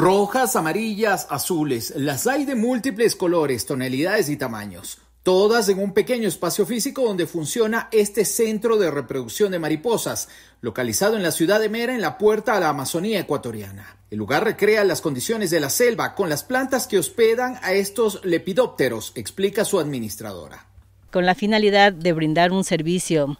Rojas, amarillas, azules, las hay de múltiples colores, tonalidades y tamaños todas en un pequeño espacio físico donde funciona este centro de reproducción de mariposas, localizado en la ciudad de Mera en la puerta a la Amazonía ecuatoriana. El lugar recrea las condiciones de la selva con las plantas que hospedan a estos lepidópteros, explica su administradora. Con la finalidad de brindar un servicio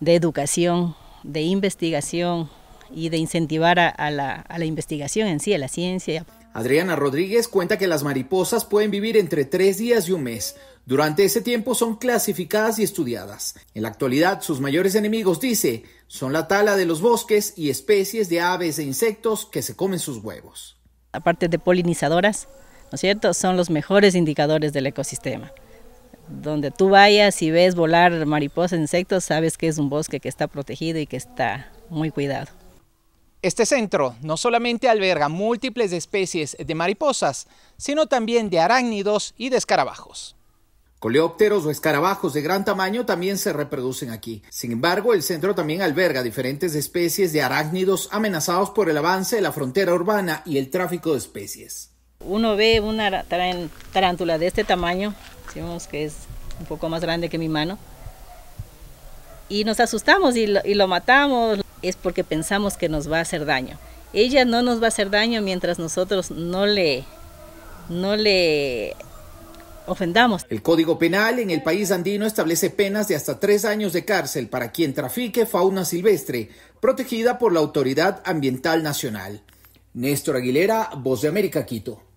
de educación, de investigación y de incentivar a, la, a la investigación en sí, a la ciencia. Adriana Rodríguez cuenta que las mariposas pueden vivir entre tres días y un mes. Durante ese tiempo son clasificadas y estudiadas. En la actualidad, sus mayores enemigos, dice, son la tala de los bosques y especies de aves e insectos que se comen sus huevos. Aparte de polinizadoras, ¿no es cierto? Son los mejores indicadores del ecosistema. Donde tú vayas y ves volar mariposas, insectos, sabes que es un bosque que está protegido y que está muy cuidado. Este centro no solamente alberga múltiples especies de mariposas, sino también de arácnidos y de escarabajos. Coleópteros o escarabajos de gran tamaño también se reproducen aquí. Sin embargo, el centro también alberga diferentes especies de arácnidos amenazados por el avance de la frontera urbana y el tráfico de especies. Uno ve una tarántula de este tamaño, decimos que es un poco más grande que mi mano, y nos asustamos y lo, y lo matamos, es porque pensamos que nos va a hacer daño. Ella no nos va a hacer daño mientras nosotros no le, no le ofendamos. El Código Penal en el país andino establece penas de hasta tres años de cárcel para quien trafique fauna silvestre, protegida por la Autoridad Ambiental Nacional. Néstor Aguilera, Voz de América, Quito.